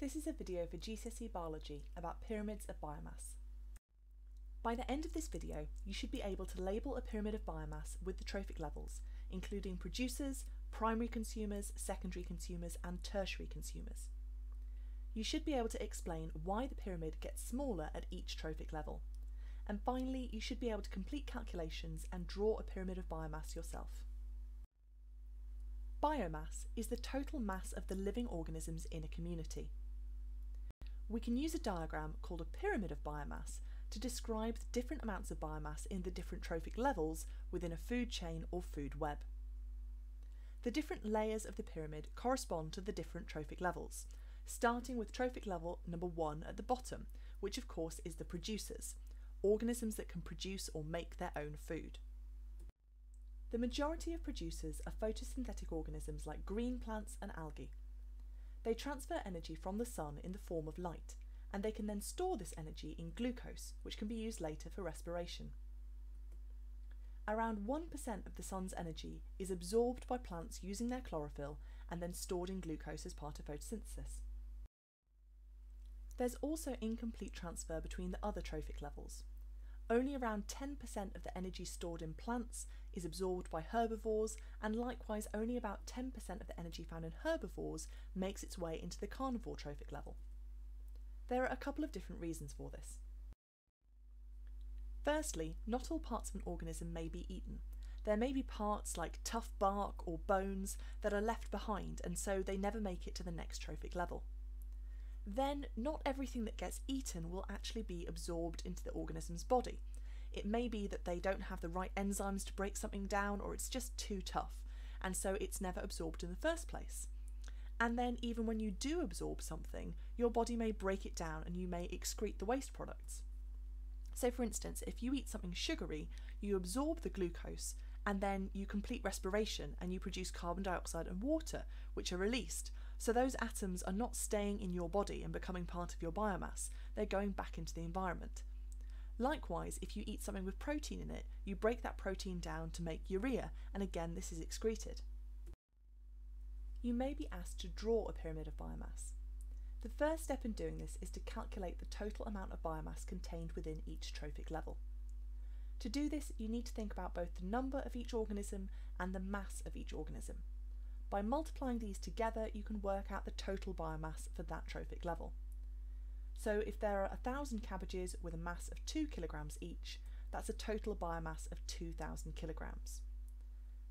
This is a video for GCSE Biology about pyramids of biomass. By the end of this video, you should be able to label a pyramid of biomass with the trophic levels, including producers, primary consumers, secondary consumers and tertiary consumers. You should be able to explain why the pyramid gets smaller at each trophic level. And finally, you should be able to complete calculations and draw a pyramid of biomass yourself. Biomass is the total mass of the living organisms in a community. We can use a diagram called a pyramid of biomass to describe the different amounts of biomass in the different trophic levels within a food chain or food web. The different layers of the pyramid correspond to the different trophic levels, starting with trophic level number one at the bottom, which of course is the producers, organisms that can produce or make their own food. The majority of producers are photosynthetic organisms like green plants and algae. They transfer energy from the sun in the form of light, and they can then store this energy in glucose, which can be used later for respiration. Around 1% of the sun's energy is absorbed by plants using their chlorophyll and then stored in glucose as part of photosynthesis. There's also incomplete transfer between the other trophic levels. Only around 10% of the energy stored in plants is absorbed by herbivores, and likewise, only about 10% of the energy found in herbivores makes its way into the carnivore trophic level. There are a couple of different reasons for this. Firstly, not all parts of an organism may be eaten. There may be parts like tough bark or bones that are left behind, and so they never make it to the next trophic level. Then, not everything that gets eaten will actually be absorbed into the organism's body. It may be that they don't have the right enzymes to break something down, or it's just too tough, and so it's never absorbed in the first place. And then, even when you do absorb something, your body may break it down and you may excrete the waste products. So, for instance, if you eat something sugary, you absorb the glucose and then you complete respiration and you produce carbon dioxide and water, which are released. So, those atoms are not staying in your body and becoming part of your biomass, they're going back into the environment. Likewise, if you eat something with protein in it, you break that protein down to make urea, and again, this is excreted. You may be asked to draw a pyramid of biomass. The first step in doing this is to calculate the total amount of biomass contained within each trophic level. To do this, you need to think about both the number of each organism and the mass of each organism. By multiplying these together, you can work out the total biomass for that trophic level. So if there are 1,000 cabbages with a mass of 2 kilograms each, that's a total biomass of 2,000 kilograms.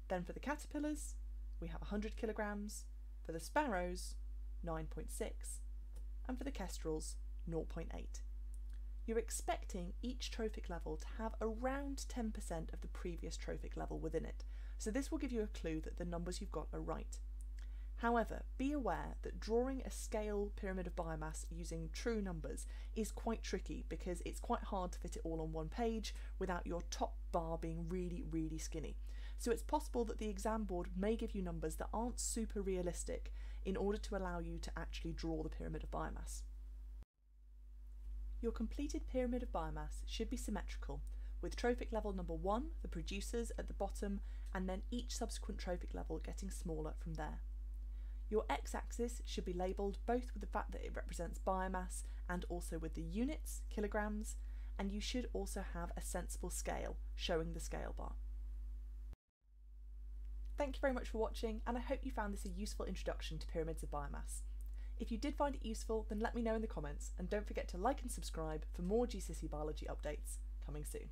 Then for the caterpillars, we have 100 kilograms, for the sparrows, 9.6, and for the kestrels, 0.8. You're expecting each trophic level to have around 10% of the previous trophic level within it, so this will give you a clue that the numbers you've got are right. However, be aware that drawing a scale pyramid of biomass using true numbers is quite tricky because it's quite hard to fit it all on one page without your top bar being really, really skinny. So it's possible that the exam board may give you numbers that aren't super realistic in order to allow you to actually draw the pyramid of biomass. Your completed pyramid of biomass should be symmetrical, with trophic level number 1, the producers, at the bottom, and then each subsequent trophic level getting smaller from there. Your x-axis should be labelled both with the fact that it represents biomass and also with the units, kilograms, and you should also have a sensible scale showing the scale bar. Thank you very much for watching and I hope you found this a useful introduction to pyramids of biomass. If you did find it useful then let me know in the comments and don't forget to like and subscribe for more GCSE biology updates coming soon.